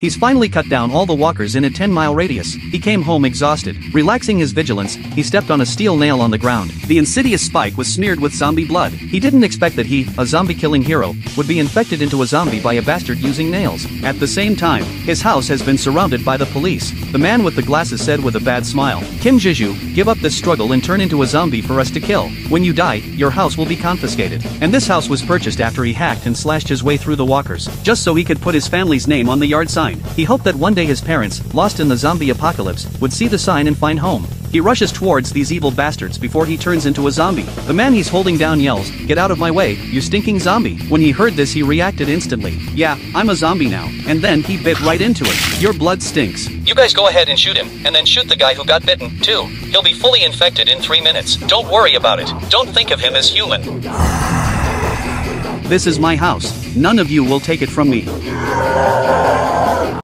He's finally cut down all the walkers in a 10-mile radius. He came home exhausted. Relaxing his vigilance, he stepped on a steel nail on the ground. The insidious spike was smeared with zombie blood. He didn't expect that he, a zombie-killing hero, would be infected into a zombie by a bastard using nails. At the same time, his house has been surrounded by the police. The man with the glasses said with a bad smile, Kim Jiju, give up this struggle and turn into a zombie for us to kill. When you die, your house will be confiscated. And this house was purchased after he hacked and slashed his way through the walkers, just so he could put his family's name on the yard sign. He hoped that one day his parents, lost in the zombie apocalypse, would see the sign and find home. He rushes towards these evil bastards before he turns into a zombie. The man he's holding down yells, Get out of my way, you stinking zombie. When he heard this he reacted instantly. Yeah, I'm a zombie now. And then he bit right into it. Your blood stinks. You guys go ahead and shoot him, and then shoot the guy who got bitten, too. He'll be fully infected in three minutes. Don't worry about it. Don't think of him as human. This is my house. None of you will take it from me.